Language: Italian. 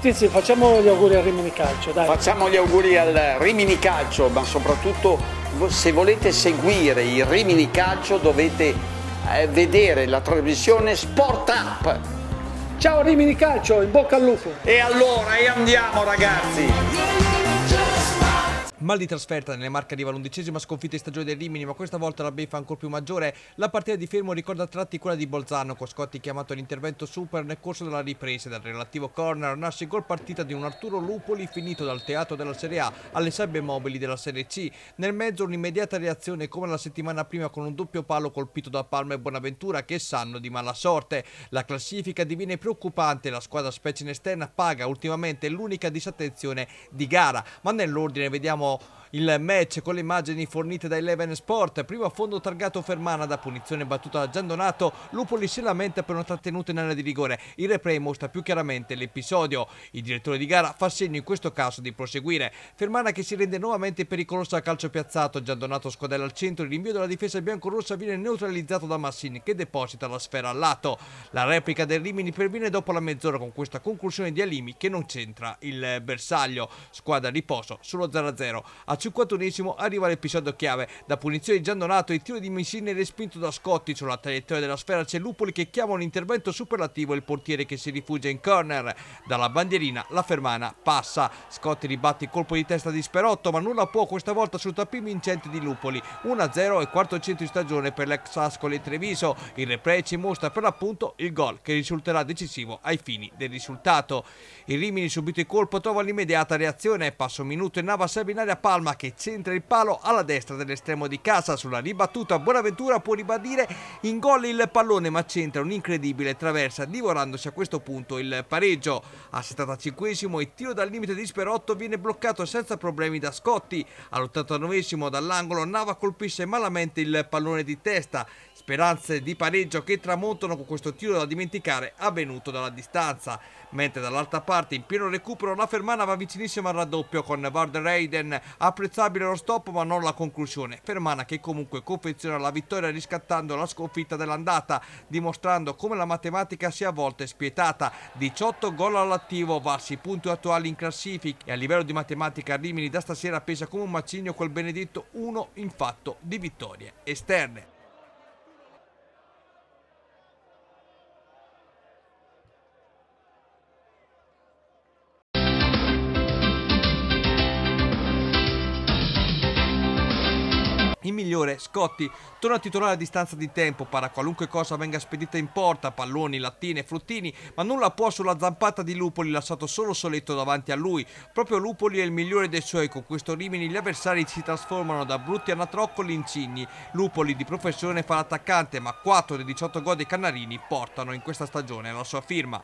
Tizi, facciamo gli auguri al Rimini Calcio, dai. Facciamo gli auguri al Rimini Calcio, ma soprattutto se volete seguire il Rimini Calcio dovete eh, vedere la trasmissione Sport Up. Ciao Rimini Calcio, in bocca al lupo. E allora, e andiamo ragazzi. Mal di trasferta nelle Marche arriva l'undicesima sconfitta in stagione del Rimini, ma questa volta la beffa ancora più maggiore. La partita di fermo ricorda a tratti quella di Bolzano, con Scotti chiamato all'intervento super nel corso della ripresa. Dal relativo corner nasce il gol partita di un Arturo Lupoli finito dal teatro della Serie A alle sabbie mobili della Serie C. Nel mezzo un'immediata reazione come la settimana prima con un doppio palo colpito da Palma e Bonaventura che sanno di mala sorte. La classifica diviene preoccupante, la squadra specie in esterna paga ultimamente l'unica disattenzione di gara, ma nell'ordine vediamo il match con le immagini fornite da Eleven Sport. Primo a fondo targato Fermana da punizione battuta da Giandonato. Lupoli si lamenta per una trattenuta in area di rigore. Il replay mostra più chiaramente l'episodio. Il direttore di gara fa segno in questo caso di proseguire. Fermana che si rende nuovamente pericolosa a calcio piazzato. Giandonato scodella al centro. Il rinvio della difesa biancorossa viene neutralizzato da Massini che deposita la sfera al lato. La replica del Rimini perviene dopo la mezz'ora con questa conclusione di Alimi che non c'entra il bersaglio. Squadra riposo sullo 0-0. A 51esimo arriva l'episodio chiave. Da punizione di Giandonato il tiro di Messini respinto da Scotti sulla traiettoria della sfera c'è Lupoli che chiama un intervento superlativo e il portiere che si rifugia in corner. Dalla bandierina la fermana passa. Scotti ribatte il colpo di testa di Sperotto ma nulla può questa volta sul tapis vincente di Lupoli. 1-0 e quarto centro di stagione per l'ex Ascoli Treviso. Il replay ci mostra per l'appunto il gol che risulterà decisivo ai fini del risultato. Il Rimini subito il colpo trova l'immediata reazione. Passo minuto e Nava serve in area Palma Palma che centra il palo alla destra dell'estremo di casa. Sulla ribattuta Buonaventura può ribadire in gol il pallone ma centra un'incredibile traversa divorandosi a questo punto il pareggio. A 75 il tiro dal limite di Sperotto viene bloccato senza problemi da Scotti. All'89 dall'angolo Nava colpisce malamente il pallone di testa. Speranze di pareggio che tramontano con questo tiro da dimenticare avvenuto dalla distanza. Mentre dall'altra parte in pieno recupero la Fermana va vicinissima al raddoppio con Varder Reiden apprezzabile lo stop ma non la conclusione. Fermana che comunque confeziona la vittoria riscattando la sconfitta dell'andata dimostrando come la matematica sia a volte spietata. 18 gol all'attivo varsi i punti attuali in classifica. E a livello di matematica Rimini da stasera pesa come un macigno quel benedetto 1 in fatto di vittorie esterne Il migliore, Scotti, torna a titolare a distanza di tempo, para qualunque cosa venga spedita in porta, palloni, lattine, fruttini, ma nulla può sulla zampata di Lupoli lasciato solo soletto davanti a lui. Proprio Lupoli è il migliore dei suoi, con questo Rimini gli avversari si trasformano da brutti anatroccoli in cigni. Lupoli di professione fa l'attaccante, ma 4 dei 18 gol dei Cannarini portano in questa stagione la sua firma.